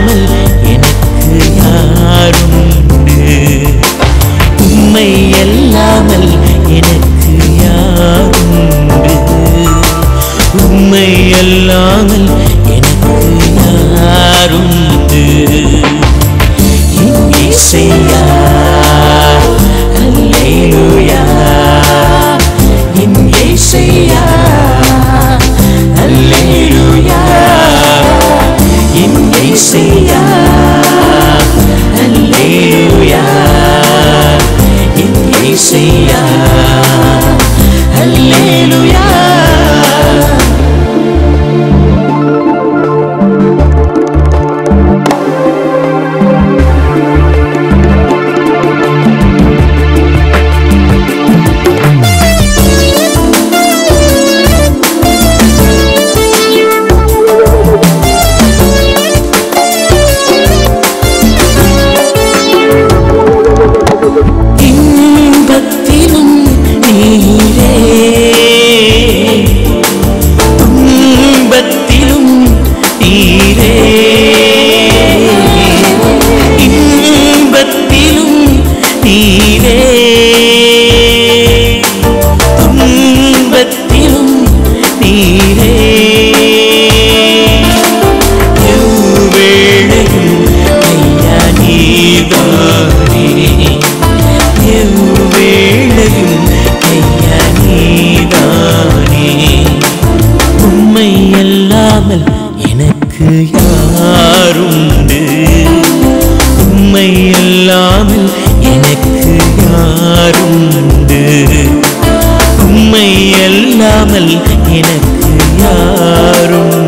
இல்லாமல் எனக்கு யாருண்டு? உண்மை எல்லாமல் எனக்கு யாருண்டு? உண்மை எல்லாமல் எனக்கு யாருண்டு? இசையா? அல்லேலூயா? Iglesia, Hallelujah, Iglesia. எனக்கு யாருண்டு? உண்மை எல்லாமல் எனக்கு யாருண்டு? உண்மை எல்லாமல் எனக்கு யாரும்